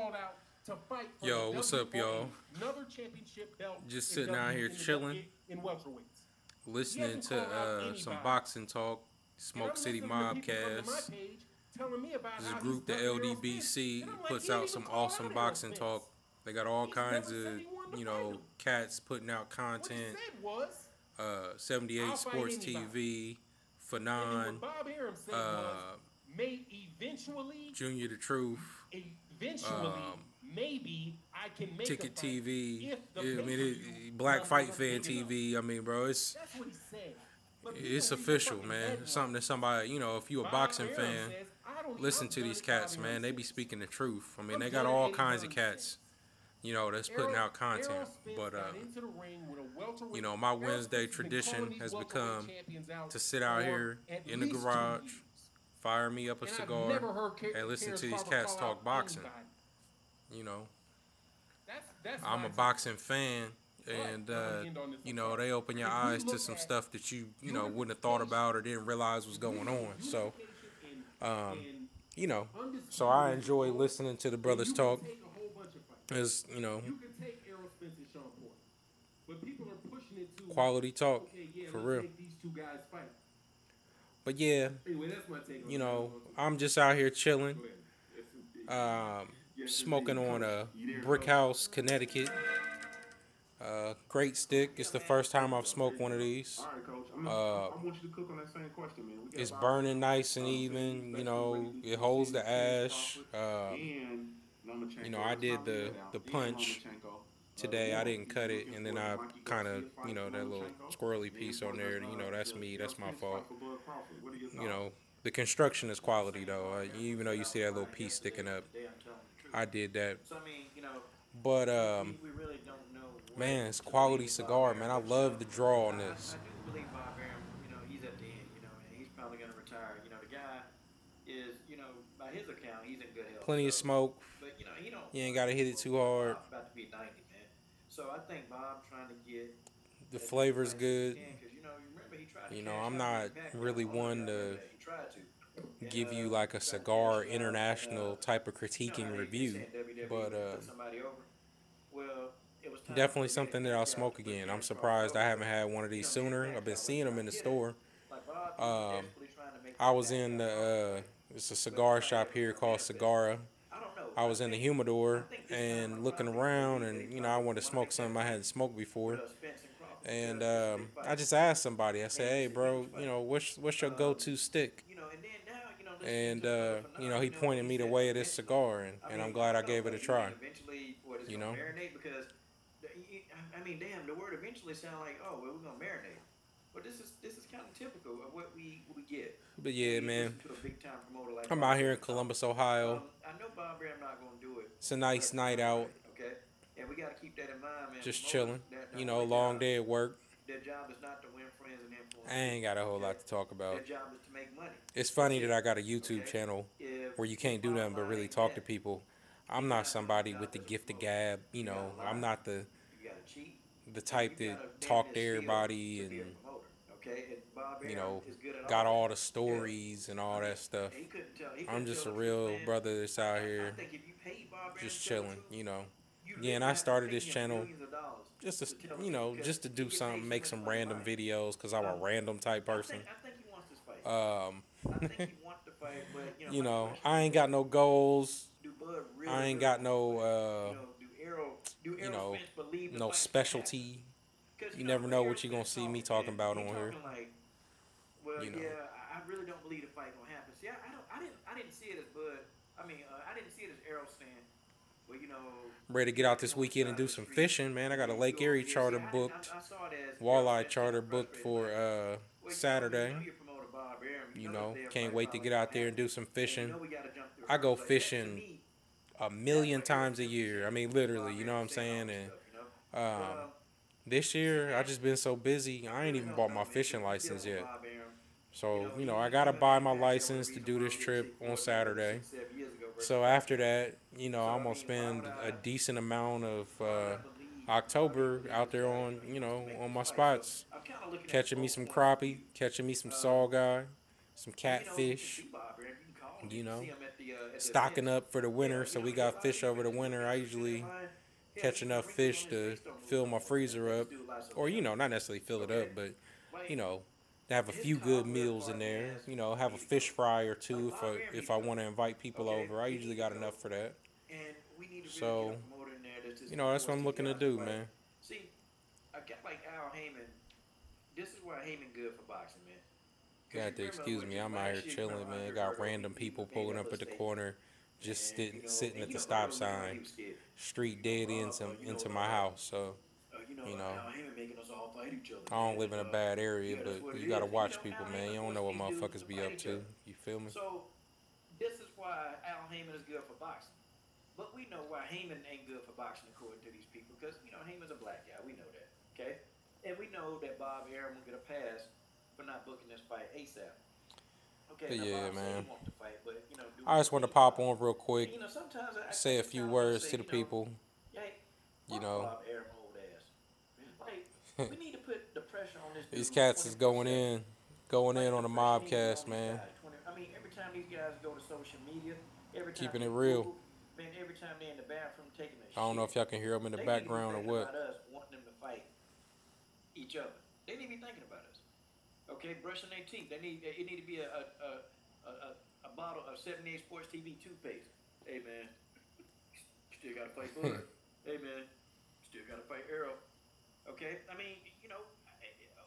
called out to fight for Yo, what's up, y'all? Another championship belt. Just sitting out here chilling. In welterweights. listening to uh, some boxing talk, Smoke City listening to people come to my Mobcast. page telling me about There's a group, the he's done Errol Spence. LDBC, like, puts out some awesome boxing talk. They got all He's kinds of, said he wanted to you know, cats putting out content. was, Uh, 78 I'll Sports. TV, Fanon, uh, may eventually, Junior the Truth, eventually, um, maybe I can make Ticket TV. the I mean, it, Black Fight Fan. TV. I mean, bro, it's That's what he said. But it's people read the official, man. It's something that somebody, you know, if you a boxing fan, listen to these cats, man. They be speaking the truth. I mean, they got all kinds of cats, you know, that's putting out content. But uh, into the ring with a welterweight- you know, my Wednesday Spence has been tradition has become to sit out here in the garage. Fire me up a And cigar, never heard Ka- and listen to these cats talk boxing. anybody. You know, That's, that's I'm a boxing fan, and uh, gonna end on this you know, they open your If you eyes to some stuff that you you know wouldn't have thought about or didn't realize was going on. So, um, you know, so I enjoy listening to the brothers talk. take a whole bunch of fights. As you know, You can take Errol Spence and Shawn Porter. But people are pushing it to quality talk for real. make these two guys fight. But yeah, Anyway, that's my take on you know, I'm just out here chilling, um, smoking on a Brickhouse, Connecticut. Uh, great stick. It's the first time I've smoked one of these. All right, coach. I'm Uh, want you to cook on that same question, man. It's burning nice and even. You know, way to do it holds the ash. Uh, you know, I did the- the punch today I didn't cut it, and then I kind of, you know, that little squirrely piece on there. You know, that's me. That's my fault. Fight for Bud Crawford. What are your You know, the construction is quality though. Uh, even though you see that little piece sticking up, I did that. So I mean, you know, But um, we, we really don't know. man, it's quality cigar, man. I love the draw on this. I, do believe Bob Arum. You know, he's at the end. You know, and he's probably going to retire. You know, the guy is, you know, by his account, he's in good health. Plenty of smoke. But you know, he don't. You ain't gotta hit it too hard. Bob's about to be ninety, man. So I think Bob trying to get The flavor's good. You know, you remember he tried to You know, cash I'm not really one to that. He tried to. And, Give you like a cigar international type of you know how critiquing review. say in WWE but, uh, put somebody over? Well, it was Definitely something that I'll smoke again. I'm surprised I haven't had one of these sooner. I've been seeing them in the store. Like, Bob, he was Um, desperately trying to make I was in the uh, it's a cigar shop here called Cigara. I don't know. I was in the humidor and looking around, and you know I wanted to smoke something I hadn't smoked before. And Crawford. And That's a um, I just asked somebody. I said, "Hey, bro, you know what's what's your go-to stick?" And you know, listening And to uh, you know he pointed me the way of this cigar, and, and I'm glad I gave it a try. Eventually, what is You know? Because, I mean, damn, the word eventually sound like, oh, well, we're gonna marinate. But this is this is kind of typical of what we we get. But yeah, man, listen to a big-time promoter like I'm out here in Columbus, Ohio. Um, I know Bob Arum not gonna do it. It's a nice night out, Okay, and we gotta keep that in mind, man. Just chilling. You know, long day at work. Their job is not to win friends and influence. I ain't got a whole lot to talk Their about. job is to make money. It's funny that I got a YouTube channel where you can't do nothing but really talk to people. I'm not somebody with the gift of gab. You know, I'm not the the type that talk to everybody to be a and okay? And Bob you know is good at got all the stories and all that stuff. He tell. He I'm just a real brother that's out here think if you paid Bob Arum just to tell the chilling. You know, Yeah, and I started this channel millions of dollars just to to tell the you know just to do something, make some random videos because I'm a Um, random type person. I think he wants. Um, I think he wants to fight, but you know, you my know, question I ain't got no goals. do Bud really, I ain't got no uh, you know, do Errol, do you Errol know, Spence believe the no fight's gonna happen? specialty. You never know what you're gonna see me talking, about on here. talking Like, well, You know. yeah, I, I really don't believe the fight gonna happen. See, I, I don't, I didn't, I didn't see it as Bud. I mean, uh, I didn't see it as Errol saying, know. Ready to get out this weekend and do some fishing, man. I got a Lake Erie charter booked, walleye charter booked for uh Saturday. You know, can't wait to get out there and do some fishing. I go fishing a million times a year. I mean, literally, you know what I'm saying? And um, this year, I just been so busy. I ain't even bought my fishing license yet. So, you know, I gotta buy my license to do this trip on Saturday. So after that, you know, I'm gonna spend a decent amount of uh, October out there on, you know, on my spots, catching me some crappie, catching me some saugeye, some catfish, you know, stocking up for the winter. So we got fish over the winter. I usually catch enough fish to fill my freezer up, or you know, not necessarily fill it up, but you know, have a few good meals in there. You know, have a fish fry or two if I if I want to invite people over. I usually got enough for that. And we need to So, get a in there that's You know, that's what I'm looking to do, man. See, I got like Al Haymon. This is why Haymon good for boxing, man. You have to excuse me. I'm out here chilling, man. Got random people pulling up at the corner, just sitting sitting at the stop Berto, you know, he sign, street dead ends into my house. So you know, You know, making us all fight each other. I don't live in a bad area, yeah, but you gotta watch people, man. You don't know what forced these dudes motherfuckers be up to. You feel me? So, this is why Al Haymon is good for boxing. But we know why Haymon ain't good for boxing according to these people, because you know Haymon's a black guy. We know that, okay? And we know that Bob Arum will get a pass for not booking this fight ASAP. Okay, yeah, man. Fight, but, you know, do I just want to pop on real quick, You know, sometimes I, I say a few words say, to the you know, people. Hey, You know. Bob Arum old ass. Like, we need to put the pressure on this. These cats is going in, going in on the the pressure needs to be mobcast, man. 20 I mean, every time these guys go to social media, every time Keeping they it real. Google, man, every time they're in the bathroom taking a I don't know if y'all can hear them in the they need to be background or what. About us wanting them to fight each other. They need to be thinking about us. Okay, brushing their teeth. They need. It need to be a a a, a, a, bottle of 78 Sports TV toothpaste. Hey man, still gotta fight Bud. hey man, still gotta fight Errol. Okay, I mean, you know,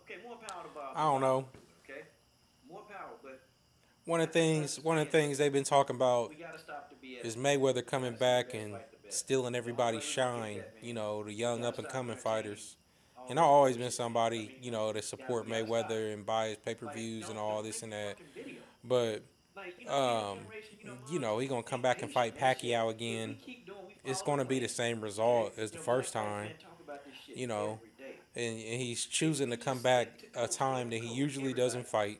okay, more power to Bob. I don't know. Okay, more power, but One of the things, one of the things they've been talking about we gotta stop the BS. is Mayweather coming back and stealing everybody's shine. You know, the young up and coming fighters. And I've always been somebody, you know, to support Mayweather and buy his pay per views and all this and that. But um, you know, he gonna come back and fight Pacquiao again. It's gonna be the same result as the first time. You know, and, and he's choosing to come back a time that he usually doesn't fight.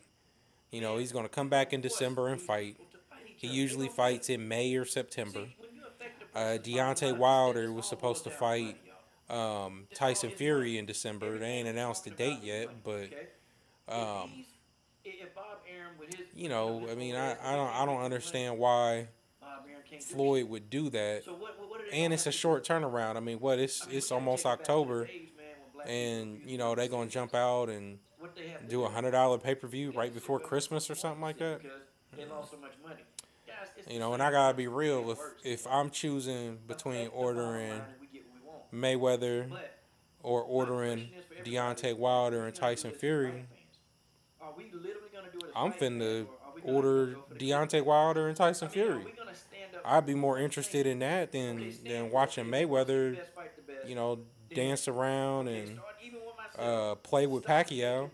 You know, he's gonna come back in December and fight. He usually fights in May or September. Uh, Deontay Wilder was supposed to fight um, Tyson Fury in December. They ain't announced the date yet, but um, you know, I mean, I, I don't I don't understand why Floyd would do that. And it's a short turnaround. I mean, what it's it's almost October, and you know they're gonna jump out and do a hundred dollar pay per view right before Christmas or something like that. They lost so much money. Guys, it's the You know, and I gotta be real. If if I'm choosing between Affect the bottom ordering line and we get what we want. Mayweather or ordering Deontay Wilder and Tyson Fury, Are we literally gonna do it I'm finna or are we gonna order Deontay Wilder and Tyson I mean, Fury. I'd be more interested in that than than watching Mayweather, you know, dance around and uh, play with Pacquiao.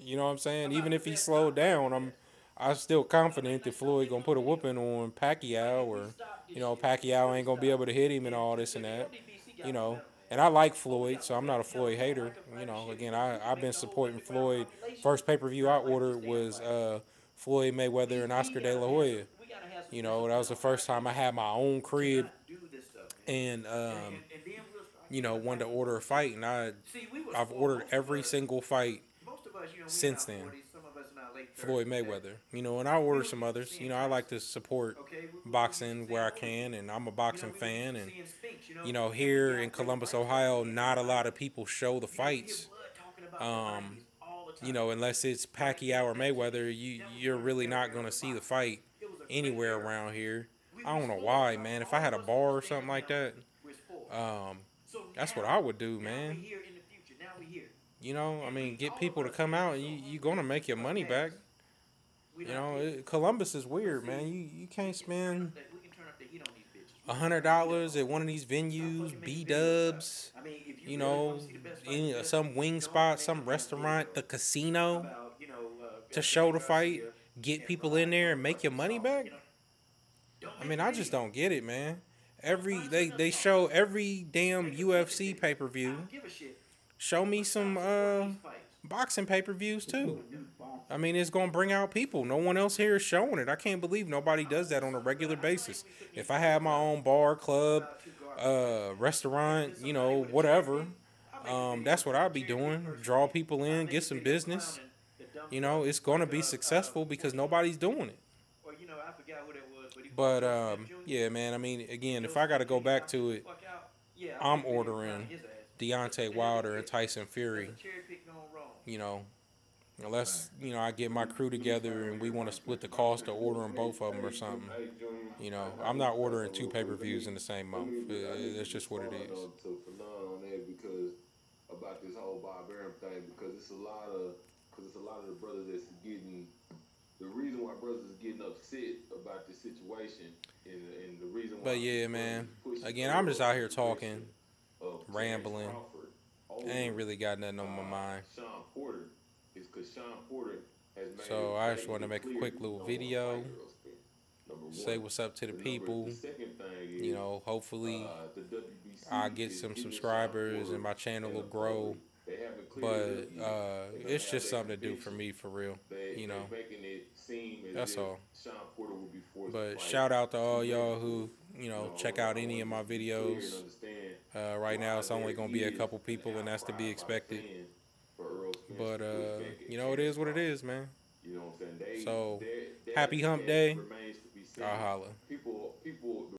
You know what I'm saying? Even if he slowed down, I'm. I'm still confident that Floyd gonna put a whooping on Pacquiao, or you know Pacquiao ain't gonna be able to hit him and all this and that. You know, and I like Floyd, so I'm not a Floyd hater. You know, again, I I've been supporting Floyd. First pay per view I ordered was uh, Floyd Mayweather and Oscar De La Hoya. You know, that was the first time I had my own crib and um, you know wanted to order a fight, and I I've ordered every single fight since then. Floyd Mayweather. You know, and I order some others. You know, I like to support boxing where I can, and I'm a boxing fan. And you know, here in Columbus, Ohio, not a lot of people show the fights. Um, you know, unless it's Pacquiao or Mayweather, you you're really not gonna see the fight anywhere around here. I don't know why, man. If I had a bar or something like that, um, that's what I would do, man. You know, I mean, get people to come out, and you you gonna make your money back. You know, it, Columbus is weird, man. You you can't spend a hundred dollars at one of these venues, B Dubs, you know, in some wing spot, some restaurant, the casino, to show the fight, get people in there and make your money back. I mean, I just don't get it, man. Every they they show every damn UFC pay per view. Show me some uh boxing pay per views too. I mean, it's gonna bring out people. No one else here is showing it. I can't believe nobody does that on a regular basis. If I had my own bar, club, uh, restaurant, you know, whatever, um, that's what I'd be doing. Draw people in, get some business. You know, it's gonna be successful because nobody's doing it. But um, yeah, man. I mean, again, if I got to go back to it, I'm ordering Deontay Wilder and Tyson Fury. You know, unless you know I get my crew together and we want to split the cost of ordering both of them or something. You know, I'm not ordering two pay per views in the same month. Uh, That's just what it is. To Fanon on that because about this whole Bob Arum thing because it's a lot of because it's a lot of the brothers that's getting the reason why brothers is getting upset about this situation and, and the reason why. But yeah, man. Again, I'm just out here talking, rambling. I ain't really got nothing on my mind. Shawn Porter is because Shawn Porter has made So I just plain wanna make a quick little video, want white girls, man. Number Say what's up to the people. The second thing is, You know, hopefully uh, the I get some subscribers and my channel will the grow. Public, they haven't cleared But it up yet. uh, it's just something to do for me, for real. You know. they're making it seem as That's all. Shawn Porter will be forced to But shout out to all y'all who, you know, check out any of my to be clear and videos. Uh, right now, it's only gonna be a couple people, and that's to be expected. fans for Errol Spence But uh, you know, it is what it is, man. You know what I'm saying? They, So, happy hump day. remains to be seen. I'll holla.